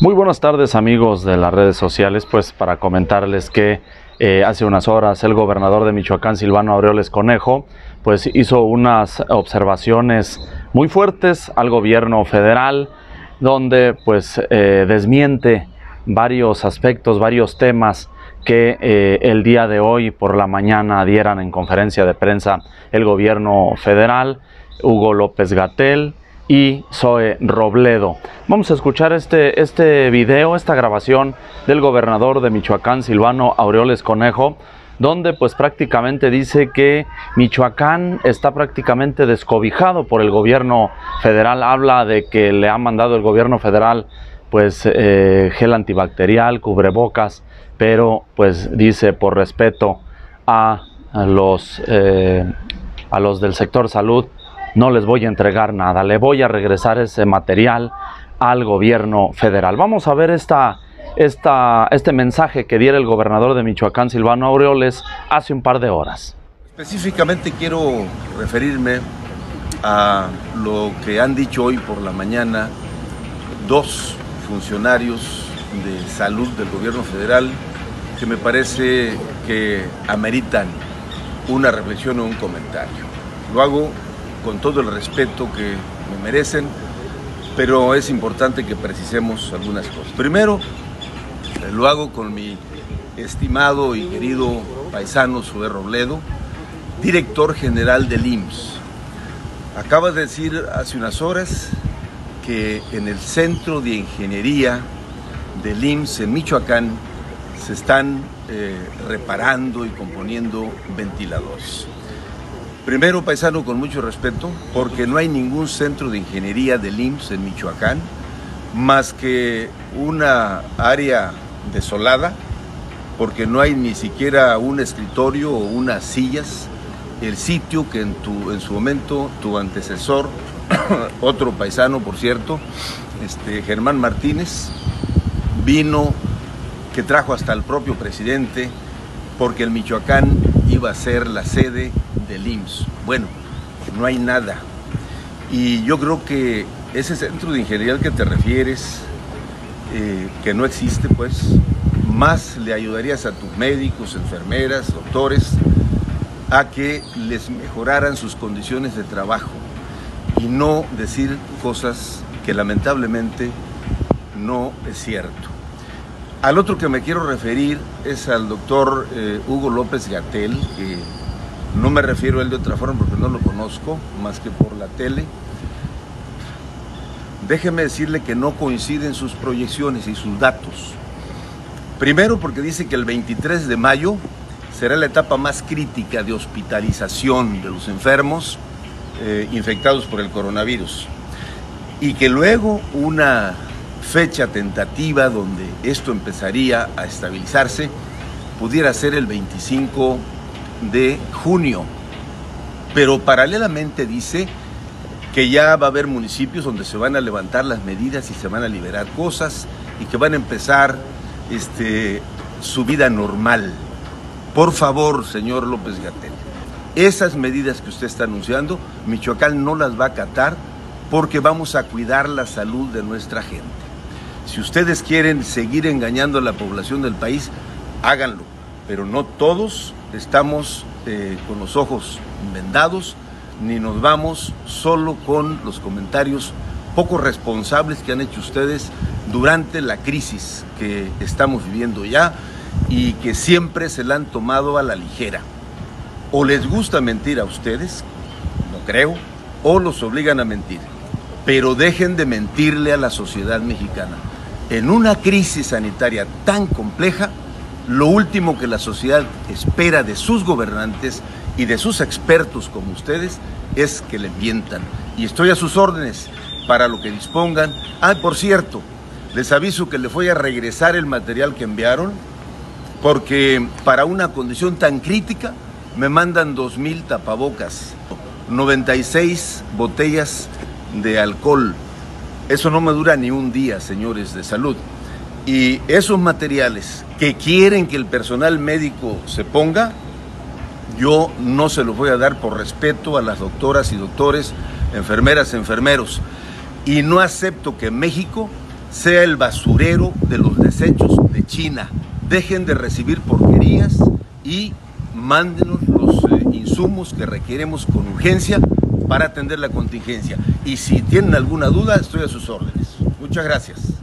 Muy buenas tardes amigos de las redes sociales, pues para comentarles que eh, hace unas horas el gobernador de Michoacán, Silvano Aureoles Conejo, pues hizo unas observaciones muy fuertes al gobierno federal, donde pues eh, desmiente varios aspectos, varios temas que eh, el día de hoy por la mañana dieran en conferencia de prensa el gobierno federal, Hugo López Gatel, y Zoe Robledo. Vamos a escuchar este, este video, esta grabación del gobernador de Michoacán, Silvano Aureoles Conejo, donde pues prácticamente dice que Michoacán está prácticamente descobijado por el gobierno federal. Habla de que le ha mandado el gobierno federal pues eh, gel antibacterial, cubrebocas, pero pues dice por respeto a, los, eh, a los del sector salud, no les voy a entregar nada, le voy a regresar ese material al gobierno federal. Vamos a ver esta, esta, este mensaje que diera el gobernador de Michoacán, Silvano Aureoles, hace un par de horas. Específicamente quiero referirme a lo que han dicho hoy por la mañana dos funcionarios de salud del gobierno federal que me parece que ameritan una reflexión o un comentario. Lo hago con todo el respeto que me merecen, pero es importante que precisemos algunas cosas. Primero, eh, lo hago con mi estimado y querido paisano Sue Robledo, director general del IMSS. Acaba de decir hace unas horas que en el Centro de Ingeniería del IMSS en Michoacán se están eh, reparando y componiendo ventiladores. Primero, paisano, con mucho respeto, porque no hay ningún centro de ingeniería del IMSS en Michoacán, más que una área desolada, porque no hay ni siquiera un escritorio o unas sillas. El sitio que en, en su momento tu antecesor, otro paisano, por cierto, este, Germán Martínez, vino, que trajo hasta el propio presidente, porque el Michoacán iba a ser la sede del IMSS. Bueno, no hay nada. Y yo creo que ese centro de ingeniería al que te refieres, eh, que no existe, pues, más le ayudarías a tus médicos, enfermeras, doctores, a que les mejoraran sus condiciones de trabajo y no decir cosas que lamentablemente no es cierto. Al otro que me quiero referir es al doctor eh, Hugo López Gatel, que no me refiero a él de otra forma porque no lo conozco, más que por la tele. Déjeme decirle que no coinciden sus proyecciones y sus datos. Primero porque dice que el 23 de mayo será la etapa más crítica de hospitalización de los enfermos eh, infectados por el coronavirus. Y que luego una fecha tentativa donde esto empezaría a estabilizarse pudiera ser el 25 de junio. Pero paralelamente dice que ya va a haber municipios donde se van a levantar las medidas y se van a liberar cosas y que van a empezar este, su vida normal. Por favor, señor López Gatel, esas medidas que usted está anunciando, Michoacán no las va a acatar porque vamos a cuidar la salud de nuestra gente. Si ustedes quieren seguir engañando a la población del país, háganlo, pero no todos estamos eh, con los ojos vendados, ni nos vamos solo con los comentarios poco responsables que han hecho ustedes durante la crisis que estamos viviendo ya y que siempre se la han tomado a la ligera. O les gusta mentir a ustedes, no creo, o los obligan a mentir. Pero dejen de mentirle a la sociedad mexicana. En una crisis sanitaria tan compleja, lo último que la sociedad espera de sus gobernantes y de sus expertos como ustedes es que le mientan. Y estoy a sus órdenes para lo que dispongan. Ah, por cierto, les aviso que les voy a regresar el material que enviaron, porque para una condición tan crítica me mandan 2.000 tapabocas, 96 botellas de alcohol. Eso no me dura ni un día, señores de salud. Y esos materiales que quieren que el personal médico se ponga, yo no se los voy a dar por respeto a las doctoras y doctores, enfermeras, enfermeros. Y no acepto que México sea el basurero de los desechos de China. Dejen de recibir porquerías y mándenos los eh, insumos que requeremos con urgencia para atender la contingencia. Y si tienen alguna duda, estoy a sus órdenes. Muchas gracias.